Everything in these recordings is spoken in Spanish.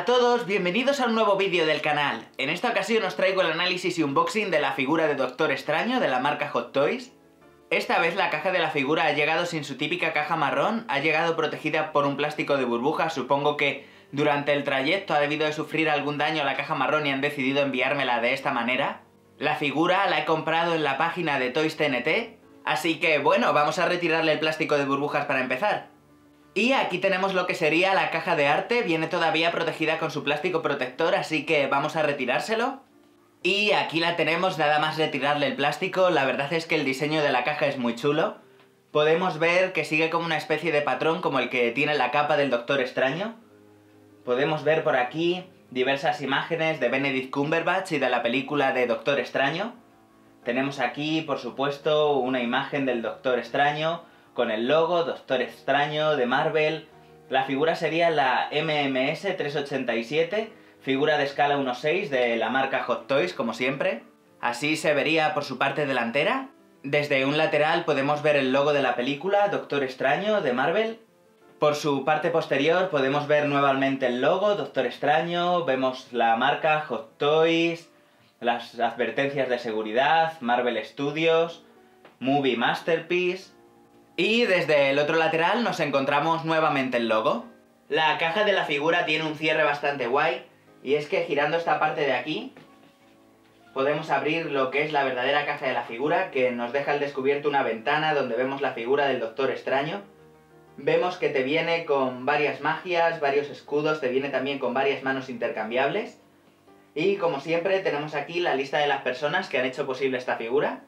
A todos, bienvenidos a un nuevo vídeo del canal. En esta ocasión os traigo el análisis y unboxing de la figura de Doctor Extraño de la marca Hot Toys. Esta vez la caja de la figura ha llegado sin su típica caja marrón, ha llegado protegida por un plástico de burbujas, supongo que durante el trayecto ha debido de sufrir algún daño a la caja marrón y han decidido enviármela de esta manera. La figura la he comprado en la página de Toys TNT, así que bueno, vamos a retirarle el plástico de burbujas para empezar. Y aquí tenemos lo que sería la caja de arte, viene todavía protegida con su plástico protector, así que vamos a retirárselo. Y aquí la tenemos, nada más retirarle el plástico, la verdad es que el diseño de la caja es muy chulo. Podemos ver que sigue como una especie de patrón como el que tiene la capa del Doctor Extraño. Podemos ver por aquí diversas imágenes de Benedict Cumberbatch y de la película de Doctor Extraño. Tenemos aquí, por supuesto, una imagen del Doctor Extraño, con el logo Doctor Extraño de Marvel. La figura sería la MMS 387, figura de escala 1.6 de la marca Hot Toys, como siempre. Así se vería por su parte delantera. Desde un lateral podemos ver el logo de la película Doctor Extraño de Marvel. Por su parte posterior podemos ver nuevamente el logo Doctor Extraño, vemos la marca Hot Toys, las advertencias de seguridad, Marvel Studios, Movie Masterpiece, y desde el otro lateral nos encontramos nuevamente el logo. La caja de la figura tiene un cierre bastante guay, y es que girando esta parte de aquí, podemos abrir lo que es la verdadera caja de la figura, que nos deja al descubierto una ventana donde vemos la figura del Doctor Extraño. Vemos que te viene con varias magias, varios escudos, te viene también con varias manos intercambiables. Y como siempre tenemos aquí la lista de las personas que han hecho posible esta figura.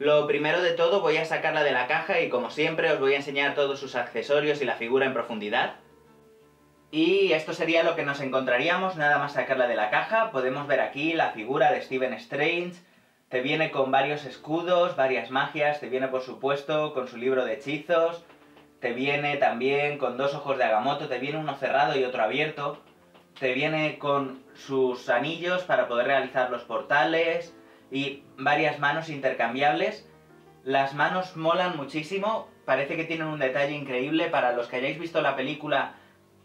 Lo primero de todo voy a sacarla de la caja y como siempre os voy a enseñar todos sus accesorios y la figura en profundidad. Y esto sería lo que nos encontraríamos nada más sacarla de la caja. Podemos ver aquí la figura de Stephen Strange. Te viene con varios escudos, varias magias, te viene por supuesto con su libro de hechizos. Te viene también con dos ojos de Agamotto, te viene uno cerrado y otro abierto. Te viene con sus anillos para poder realizar los portales y varias manos intercambiables. Las manos molan muchísimo, parece que tienen un detalle increíble. Para los que hayáis visto la película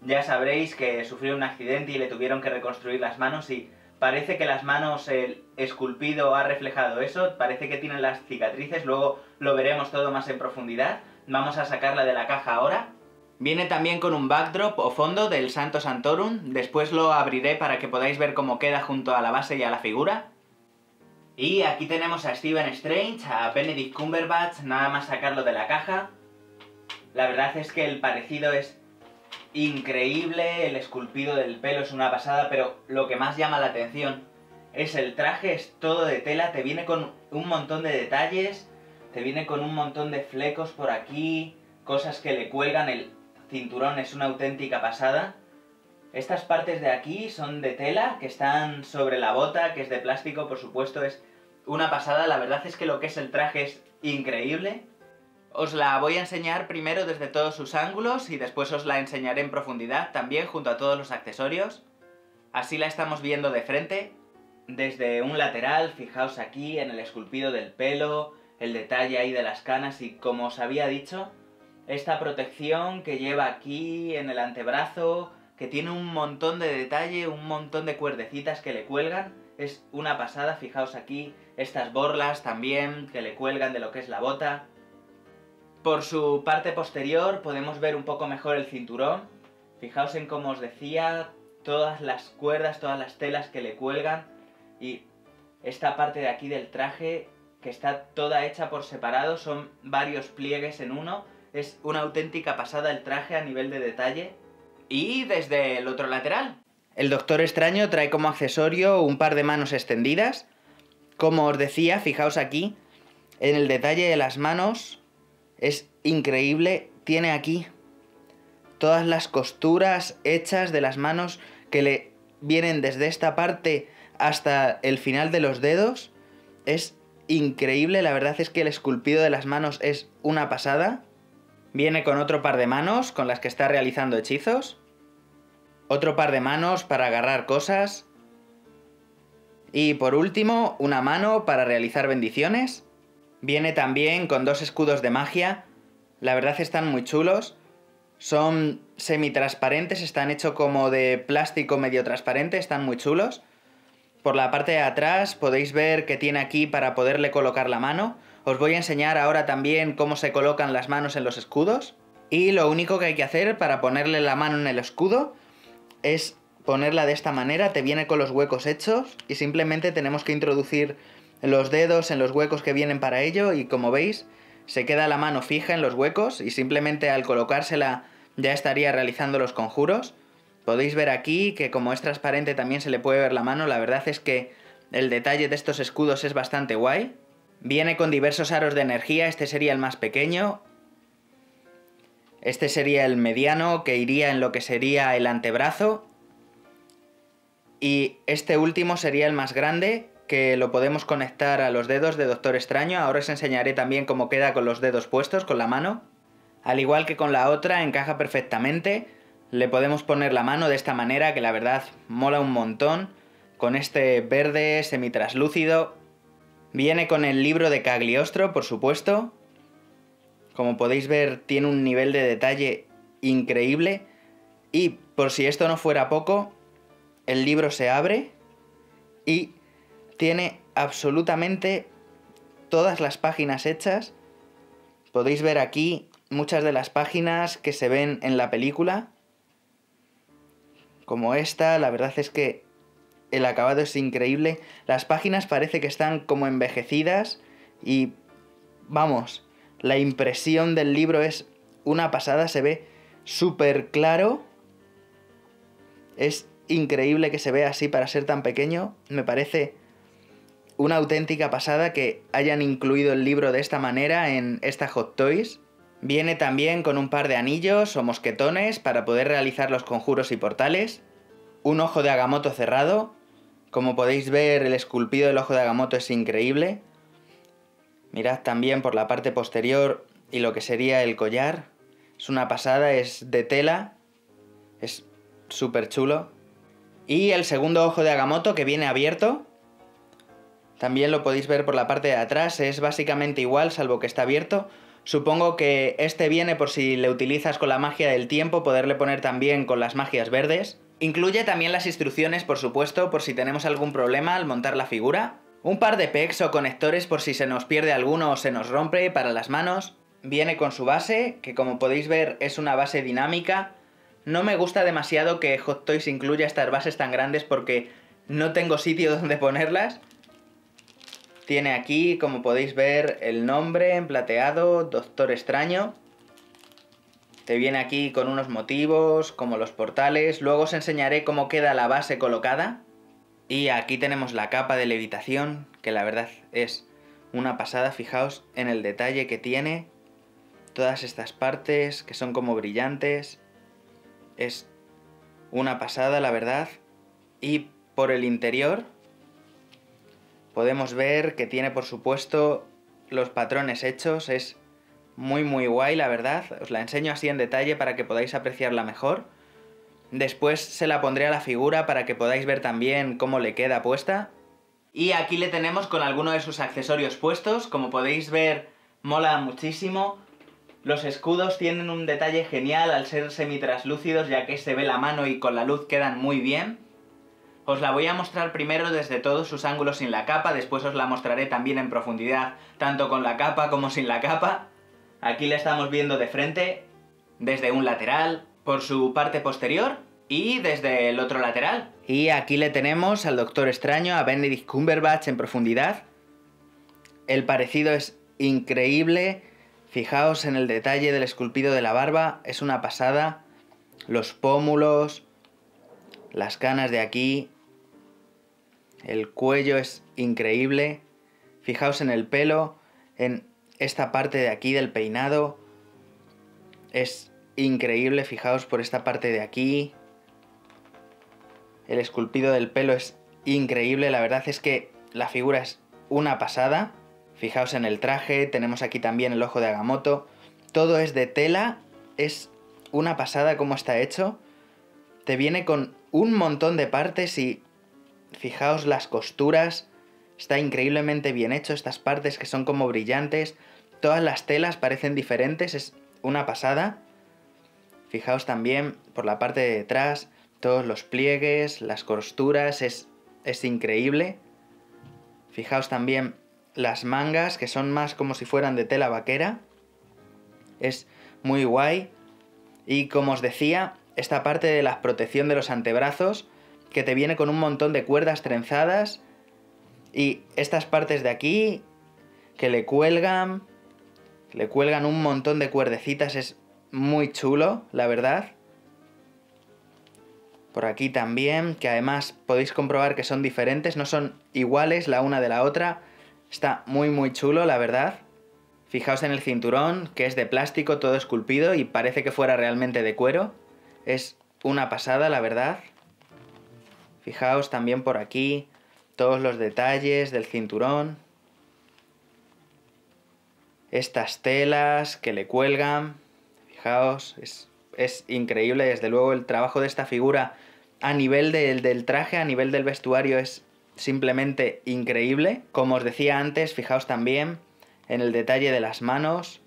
ya sabréis que sufrió un accidente y le tuvieron que reconstruir las manos y parece que las manos, el esculpido ha reflejado eso, parece que tienen las cicatrices, luego lo veremos todo más en profundidad. Vamos a sacarla de la caja ahora. Viene también con un backdrop o fondo del Santo Santorum, después lo abriré para que podáis ver cómo queda junto a la base y a la figura. Y aquí tenemos a Stephen Strange, a Benedict Cumberbatch, nada más sacarlo de la caja. La verdad es que el parecido es increíble, el esculpido del pelo es una pasada, pero lo que más llama la atención es el traje, es todo de tela, te viene con un montón de detalles, te viene con un montón de flecos por aquí, cosas que le cuelgan, el cinturón es una auténtica pasada. Estas partes de aquí son de tela, que están sobre la bota, que es de plástico, por supuesto, es una pasada. La verdad es que lo que es el traje es increíble. Os la voy a enseñar primero desde todos sus ángulos y después os la enseñaré en profundidad también junto a todos los accesorios. Así la estamos viendo de frente. Desde un lateral, fijaos aquí en el esculpido del pelo, el detalle ahí de las canas y como os había dicho, esta protección que lleva aquí en el antebrazo, que tiene un montón de detalle, un montón de cuerdecitas que le cuelgan. Es una pasada, fijaos aquí, estas borlas también que le cuelgan de lo que es la bota. Por su parte posterior podemos ver un poco mejor el cinturón. Fijaos en cómo os decía, todas las cuerdas, todas las telas que le cuelgan. Y esta parte de aquí del traje, que está toda hecha por separado, son varios pliegues en uno. Es una auténtica pasada el traje a nivel de detalle. Y desde el otro lateral. El Doctor Extraño trae como accesorio un par de manos extendidas. Como os decía, fijaos aquí, en el detalle de las manos, es increíble, tiene aquí todas las costuras hechas de las manos que le vienen desde esta parte hasta el final de los dedos. Es increíble, la verdad es que el esculpido de las manos es una pasada. Viene con otro par de manos con las que está realizando hechizos. Otro par de manos para agarrar cosas. Y por último, una mano para realizar bendiciones. Viene también con dos escudos de magia. La verdad están muy chulos. Son semitransparentes, están hechos como de plástico medio transparente, están muy chulos. Por la parte de atrás podéis ver que tiene aquí para poderle colocar la mano. Os voy a enseñar ahora también cómo se colocan las manos en los escudos. Y lo único que hay que hacer para ponerle la mano en el escudo es ponerla de esta manera, te viene con los huecos hechos y simplemente tenemos que introducir los dedos en los huecos que vienen para ello y como veis se queda la mano fija en los huecos y simplemente al colocársela ya estaría realizando los conjuros. Podéis ver aquí que como es transparente también se le puede ver la mano, la verdad es que el detalle de estos escudos es bastante guay. Viene con diversos aros de energía, este sería el más pequeño. Este sería el mediano que iría en lo que sería el antebrazo. Y este último sería el más grande que lo podemos conectar a los dedos de Doctor Extraño. Ahora os enseñaré también cómo queda con los dedos puestos, con la mano. Al igual que con la otra, encaja perfectamente. Le podemos poner la mano de esta manera, que la verdad mola un montón. Con este verde semitraslúcido. Viene con el libro de Cagliostro, por supuesto. Como podéis ver, tiene un nivel de detalle increíble. Y por si esto no fuera poco, el libro se abre y tiene absolutamente todas las páginas hechas. Podéis ver aquí muchas de las páginas que se ven en la película. Como esta, la verdad es que el acabado es increíble. Las páginas parece que están como envejecidas y vamos, la impresión del libro es una pasada, se ve súper claro. Es increíble que se vea así para ser tan pequeño. Me parece una auténtica pasada que hayan incluido el libro de esta manera en esta Hot Toys. Viene también con un par de anillos o mosquetones para poder realizar los conjuros y portales. Un ojo de Agamotto cerrado. Como podéis ver, el esculpido del ojo de Agamotto es increíble. Mirad también por la parte posterior y lo que sería el collar. Es una pasada, es de tela. Es súper chulo. Y el segundo ojo de Agamotto que viene abierto. También lo podéis ver por la parte de atrás, es básicamente igual salvo que está abierto. Supongo que este viene por si le utilizas con la magia del tiempo, poderle poner también con las magias verdes. Incluye también las instrucciones, por supuesto, por si tenemos algún problema al montar la figura. Un par de pegs o conectores por si se nos pierde alguno o se nos rompe para las manos. Viene con su base, que como podéis ver es una base dinámica. No me gusta demasiado que Hot Toys incluya estas bases tan grandes porque no tengo sitio donde ponerlas. Tiene aquí, como podéis ver, el nombre en plateado, Doctor Extraño. Te viene aquí con unos motivos, como los portales. Luego os enseñaré cómo queda la base colocada. Y aquí tenemos la capa de levitación, que la verdad es una pasada. Fijaos en el detalle que tiene. Todas estas partes que son como brillantes. Es una pasada, la verdad. Y por el interior Podemos ver que tiene por supuesto los patrones hechos, es muy muy guay la verdad, os la enseño así en detalle para que podáis apreciarla mejor. Después se la pondré a la figura para que podáis ver también cómo le queda puesta. Y aquí le tenemos con alguno de sus accesorios puestos, como podéis ver mola muchísimo. Los escudos tienen un detalle genial al ser semi-traslúcidos ya que se ve la mano y con la luz quedan muy bien. Os la voy a mostrar primero desde todos sus ángulos sin la capa, después os la mostraré también en profundidad, tanto con la capa como sin la capa. Aquí la estamos viendo de frente, desde un lateral, por su parte posterior y desde el otro lateral. Y aquí le tenemos al Doctor Extraño, a Benedict Cumberbatch en profundidad. El parecido es increíble. Fijaos en el detalle del esculpido de la barba, es una pasada. Los pómulos, las canas de aquí, el cuello es increíble. Fijaos en el pelo, en esta parte de aquí del peinado. Es increíble, fijaos por esta parte de aquí. El esculpido del pelo es increíble, la verdad es que la figura es una pasada. Fijaos en el traje, tenemos aquí también el ojo de Agamotto. Todo es de tela, es una pasada como está hecho. Te viene con un montón de partes y Fijaos las costuras, está increíblemente bien hecho, estas partes que son como brillantes, todas las telas parecen diferentes, es una pasada. Fijaos también por la parte de detrás, todos los pliegues, las costuras, es, es increíble. Fijaos también las mangas, que son más como si fueran de tela vaquera. Es muy guay. Y como os decía, esta parte de la protección de los antebrazos, que te viene con un montón de cuerdas trenzadas. Y estas partes de aquí, que le cuelgan, le cuelgan un montón de cuerdecitas, es muy chulo, la verdad. Por aquí también, que además podéis comprobar que son diferentes, no son iguales la una de la otra. Está muy muy chulo, la verdad. Fijaos en el cinturón, que es de plástico, todo esculpido y parece que fuera realmente de cuero. Es una pasada, la verdad. Fijaos también por aquí todos los detalles del cinturón. Estas telas que le cuelgan. Fijaos, es, es increíble. Desde luego el trabajo de esta figura a nivel del, del traje, a nivel del vestuario es simplemente increíble. Como os decía antes, fijaos también en el detalle de las manos,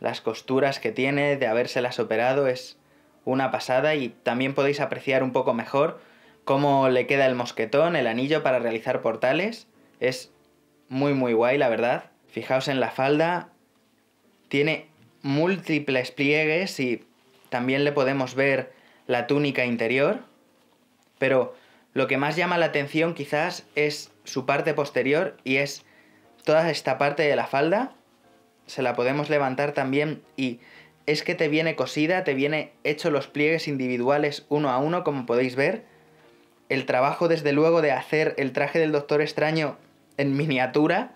las costuras que tiene, de habérselas operado, es una pasada y también podéis apreciar un poco mejor cómo le queda el mosquetón, el anillo para realizar portales. Es muy muy guay, la verdad. Fijaos en la falda, tiene múltiples pliegues y también le podemos ver la túnica interior, pero lo que más llama la atención quizás es su parte posterior y es toda esta parte de la falda. Se la podemos levantar también y es que te viene cosida, te viene hecho los pliegues individuales uno a uno, como podéis ver. El trabajo, desde luego, de hacer el traje del Doctor Extraño en miniatura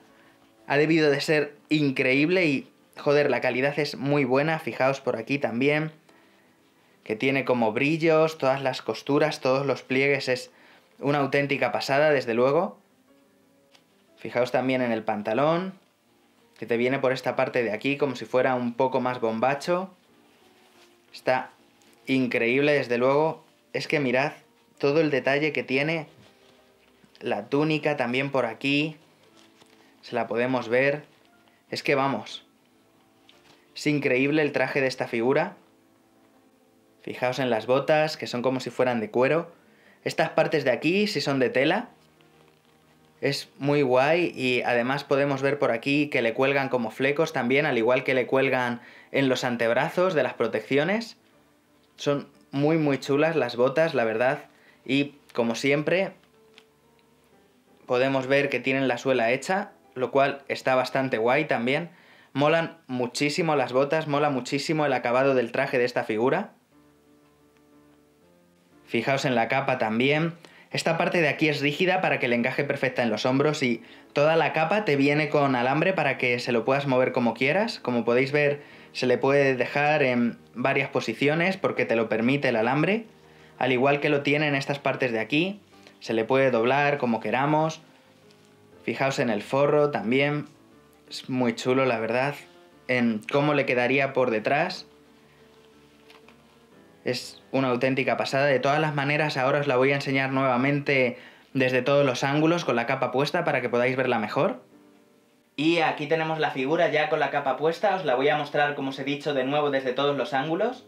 ha debido de ser increíble y, joder, la calidad es muy buena. Fijaos por aquí también, que tiene como brillos, todas las costuras, todos los pliegues, es una auténtica pasada, desde luego. Fijaos también en el pantalón, que te viene por esta parte de aquí como si fuera un poco más bombacho. Está increíble, desde luego. Es que mirad todo el detalle que tiene. La túnica también por aquí. Se la podemos ver. Es que vamos. Es increíble el traje de esta figura. Fijaos en las botas, que son como si fueran de cuero. Estas partes de aquí, si son de tela, es muy guay y además podemos ver por aquí que le cuelgan como flecos también, al igual que le cuelgan en los antebrazos de las protecciones. Son muy muy chulas las botas, la verdad. Y como siempre, podemos ver que tienen la suela hecha, lo cual está bastante guay también. Molan muchísimo las botas, mola muchísimo el acabado del traje de esta figura. Fijaos en la capa también. Esta parte de aquí es rígida para que le encaje perfecta en los hombros y toda la capa te viene con alambre para que se lo puedas mover como quieras. Como podéis ver, se le puede dejar en varias posiciones porque te lo permite el alambre. Al igual que lo tiene en estas partes de aquí, se le puede doblar como queramos. Fijaos en el forro también, es muy chulo la verdad. En cómo le quedaría por detrás. Es una auténtica pasada. De todas las maneras, ahora os la voy a enseñar nuevamente desde todos los ángulos con la capa puesta para que podáis verla mejor. Y aquí tenemos la figura ya con la capa puesta, os la voy a mostrar como os he dicho de nuevo desde todos los ángulos.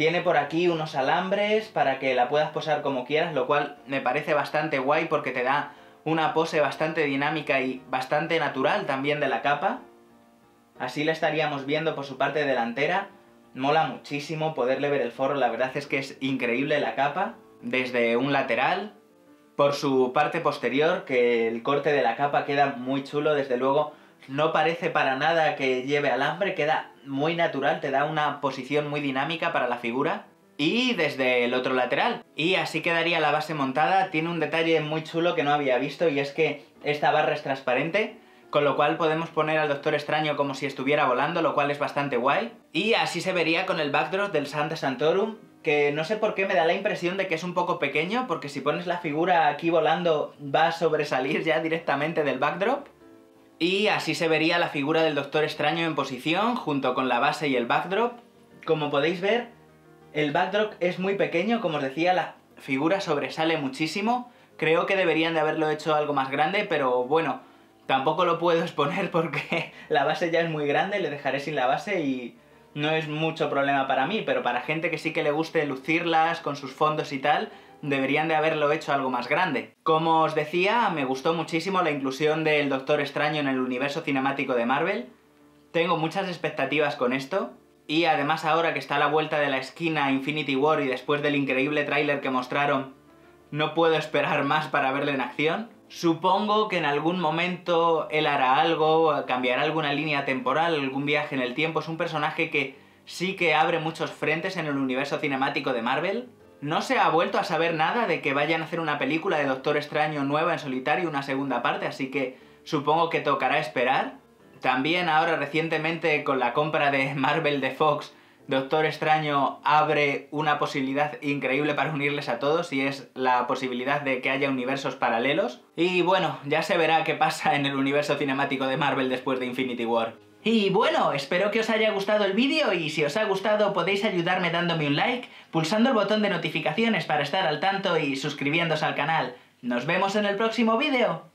Tiene por aquí unos alambres para que la puedas posar como quieras, lo cual me parece bastante guay porque te da una pose bastante dinámica y bastante natural también de la capa. Así la estaríamos viendo por su parte delantera Mola muchísimo poderle ver el forro, la verdad es que es increíble la capa, desde un lateral, por su parte posterior, que el corte de la capa queda muy chulo, desde luego no parece para nada que lleve alambre, queda muy natural, te da una posición muy dinámica para la figura. Y desde el otro lateral. Y así quedaría la base montada, tiene un detalle muy chulo que no había visto y es que esta barra es transparente, con lo cual podemos poner al Doctor Extraño como si estuviera volando, lo cual es bastante guay. Y así se vería con el backdrop del Santa Santorum, que no sé por qué me da la impresión de que es un poco pequeño, porque si pones la figura aquí volando va a sobresalir ya directamente del backdrop. Y así se vería la figura del Doctor Extraño en posición, junto con la base y el backdrop. Como podéis ver, el backdrop es muy pequeño, como os decía, la figura sobresale muchísimo. Creo que deberían de haberlo hecho algo más grande, pero bueno, Tampoco lo puedo exponer porque la base ya es muy grande, le dejaré sin la base y no es mucho problema para mí, pero para gente que sí que le guste lucirlas con sus fondos y tal, deberían de haberlo hecho algo más grande. Como os decía, me gustó muchísimo la inclusión del Doctor Extraño en el universo cinemático de Marvel. Tengo muchas expectativas con esto. Y además ahora que está a la vuelta de la esquina Infinity War y después del increíble tráiler que mostraron, no puedo esperar más para verle en acción. Supongo que en algún momento él hará algo, cambiará alguna línea temporal, algún viaje en el tiempo. Es un personaje que sí que abre muchos frentes en el universo cinemático de Marvel. No se ha vuelto a saber nada de que vayan a hacer una película de Doctor Extraño nueva en solitario, una segunda parte, así que supongo que tocará esperar. También ahora recientemente con la compra de Marvel de Fox Doctor Extraño abre una posibilidad increíble para unirles a todos y es la posibilidad de que haya universos paralelos. Y bueno, ya se verá qué pasa en el universo cinemático de Marvel después de Infinity War. Y bueno, espero que os haya gustado el vídeo y si os ha gustado podéis ayudarme dándome un like, pulsando el botón de notificaciones para estar al tanto y suscribiéndose al canal. ¡Nos vemos en el próximo vídeo!